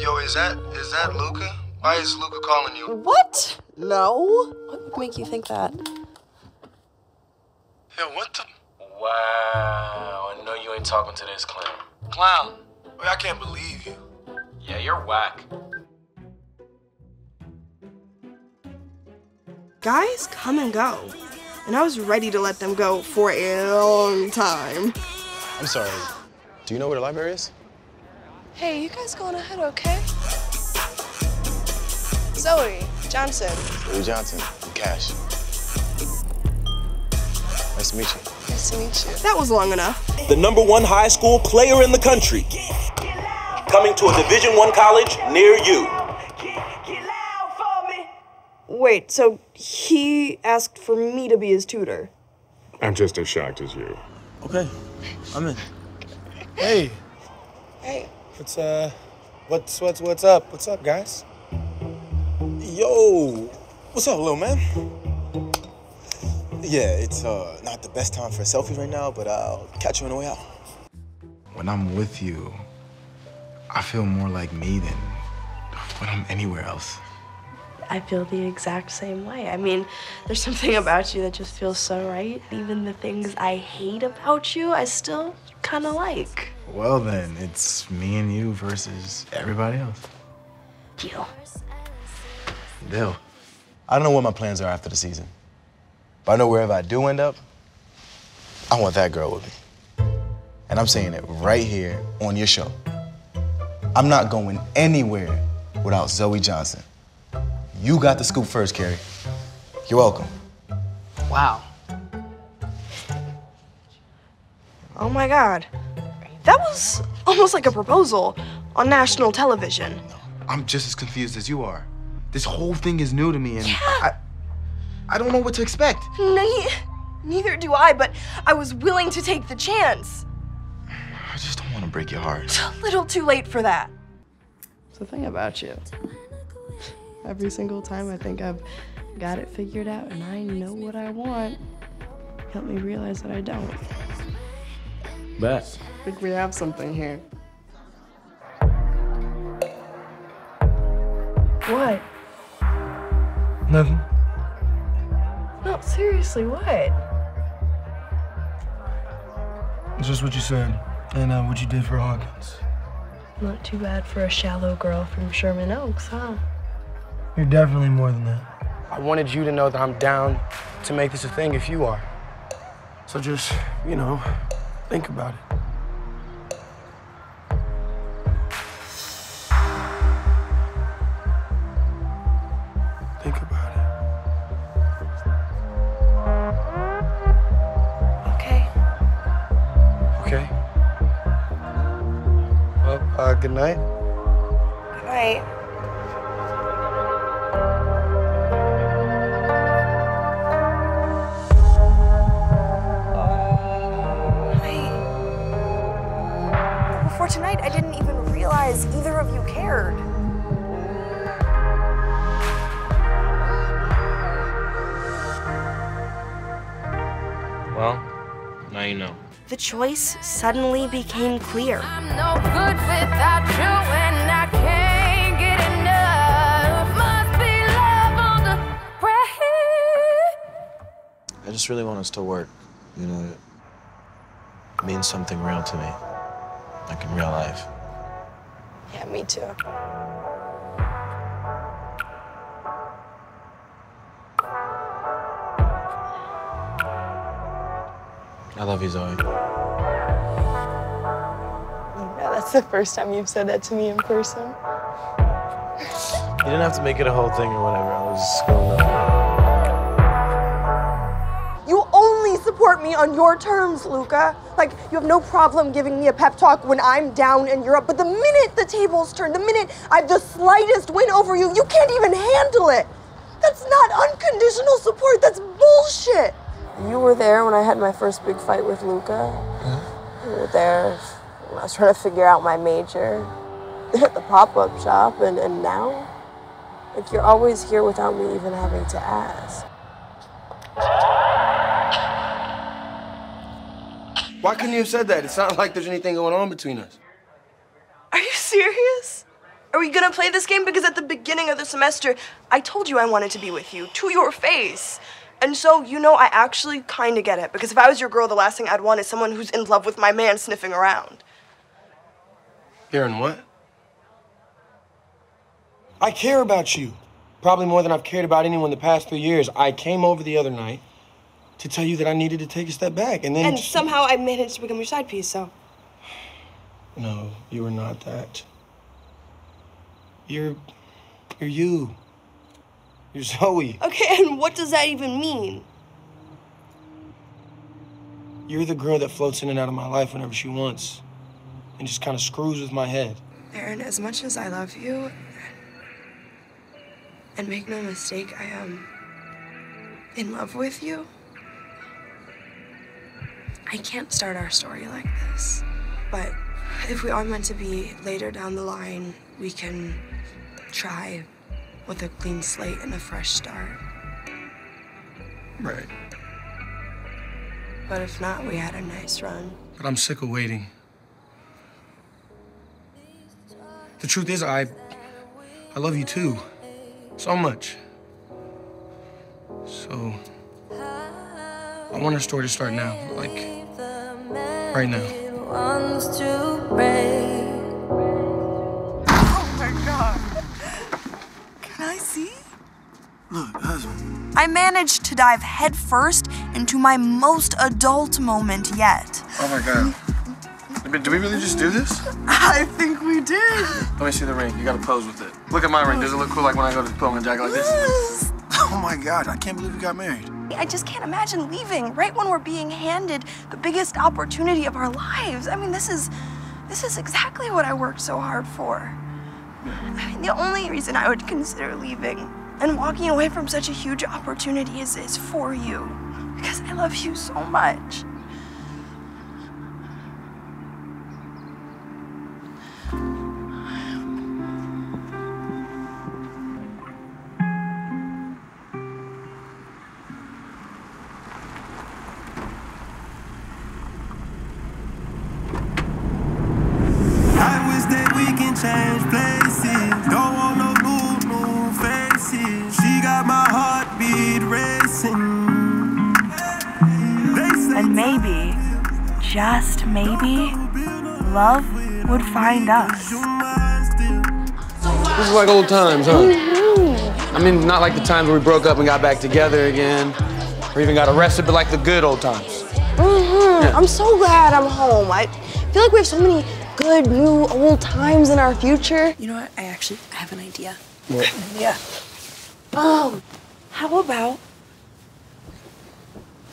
Yo, is that is that Luca? Why is Luca calling you? What? No. What would make you think that? Yo, what the Wow, I know you ain't talking to this clown. clown? Wait, I can't believe you. Yeah, you're whack. Guys come and go. And I was ready to let them go for a long time. I'm sorry. Do you know where the library is? Hey, you guys going ahead, okay? Zoey, Johnson. Louis Johnson. I'm Cash. Nice to meet you. Nice to meet you. That was long enough. the number one high school player in the country. Coming to a Division One college near you. Wait, so he asked for me to be his tutor? I'm just as shocked as you. Okay, I'm in. Hey, Hey. What's uh, what's what's what's up? What's up, guys? Yo, what's up, little man? Yeah, it's uh not the best time for a selfie right now, but I'll catch you on the way out. When I'm with you, I feel more like me than when I'm anywhere else. I feel the exact same way. I mean, there's something about you that just feels so right. Even the things I hate about you, I still kind of like. Well then, it's me and you versus everybody else. Deal. Deal. I don't know what my plans are after the season, but I know wherever I do end up, I want that girl with me. And I'm saying it right here on your show. I'm not going anywhere without Zoey Johnson. You got the scoop first, Carrie. You're welcome. Wow. Oh my god. That was almost like a proposal on national television. I'm just as confused as you are. This whole thing is new to me, and I, I don't know what to expect. Ne- neither do I, but I was willing to take the chance. I just don't want to break your heart. It's a little too late for that. It's the thing about you. Every single time I think I've got it figured out and I know what I want, help me realize that I don't. Bet. I think we have something here. What? Nothing. No, seriously, what? It's just what you said, and uh, what you did for Hawkins. Not too bad for a shallow girl from Sherman Oaks, huh? You're definitely more than that. I wanted you to know that I'm down to make this a thing if you are. So just, you know, think about it. Think about it. Okay. Okay? Well, uh, good night. All right. Either of you cared. Well, now you know. The choice suddenly became clear. I'm no good without you, and I can't get enough. Must be love on the brain. I just really want us to work. You know, it means something real to me, like in real life. Yeah, me too. I love you, Zoey. Yeah, that's the first time you've said that to me in person. You didn't have to make it a whole thing or whatever. I was just going to. Support me on your terms, Luca. Like, you have no problem giving me a pep talk when I'm down and you're up. But the minute the tables turn, the minute I have the slightest win over you, you can't even handle it. That's not unconditional support. That's bullshit. You were there when I had my first big fight with Luca. You were there when I was trying to figure out my major at the pop-up shop, and, and now, like you're always here without me even having to ask. Why couldn't you have said that? It's not like there's anything going on between us. Are you serious? Are we gonna play this game? Because at the beginning of the semester, I told you I wanted to be with you to your face. And so, you know, I actually kind of get it. Because if I was your girl, the last thing I'd want is someone who's in love with my man sniffing around. Aaron, what? I care about you. Probably more than I've cared about anyone the past three years. I came over the other night to tell you that I needed to take a step back, and then. And somehow I managed to become your side piece, so. No, you are not that. You're. You're you. You're Zoey. Okay, and what does that even mean? You're the girl that floats in and out of my life whenever she wants, and just kind of screws with my head. Aaron, as much as I love you, and make no mistake, I am in love with you. I can't start our story like this. But if we are meant to be later down the line, we can try with a clean slate and a fresh start. Right. But if not, we had a nice run. But I'm sick of waiting. The truth is, I. I love you too. So much. So. I want our story to start now. Like. Right now. Oh my god. Can I see? Look, husband. I managed to dive headfirst into my most adult moment yet. Oh my god. Did we really just do this? I think we did. Let me see the ring. You gotta pose with it. Look at my ring. Does it look cool like when I go to pull my jacket like this? Oh my god, I can't believe we got married. I just can't imagine leaving right when we're being handed the biggest opportunity of our lives. I mean, this is this is exactly what I worked so hard for. I mean, the only reason I would consider leaving and walking away from such a huge opportunity is, is for you. Because I love you so much. Just maybe, love would find us. This is like old times, huh? I mean, not like the times where we broke up and got back together again, or even got arrested, but like the good old times. Mm-hmm. I'm so glad I'm home. I feel like we have so many good, new, old times in our future. You know what? I actually I have an idea. What? Yeah. Um, how about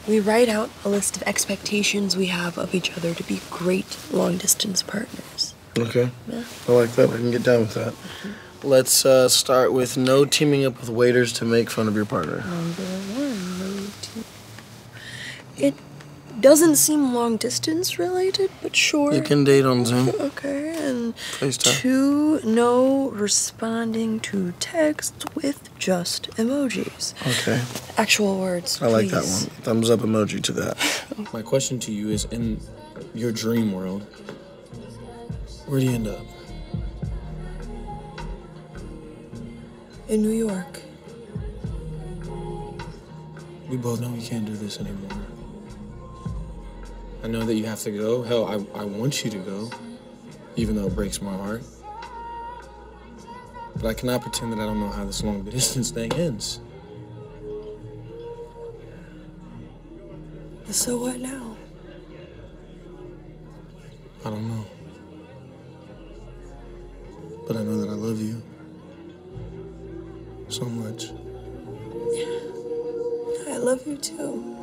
we write out a list of expectations we have of each other to be great long distance partners? Okay. Yeah. I like that. I can get down with that. Let's uh, start with no teaming up with waiters to make fun of your partner. Number one, no te- It doesn't seem long distance related, but sure. You can date on Zoom. Okay, and FaceTime. two, no responding to texts with just emojis. Okay. Actual words. I like that one. Thumbs up emoji to that. My question to you is in your dream world, where do you end up? In New York. We both know we can't do this anymore. I know that you have to go. Hell, I, I want you to go, even though it breaks my heart. But I cannot pretend that I don't know how this long distance thing ends. So what now? I don't know. But I know that I love you so much. I love you too.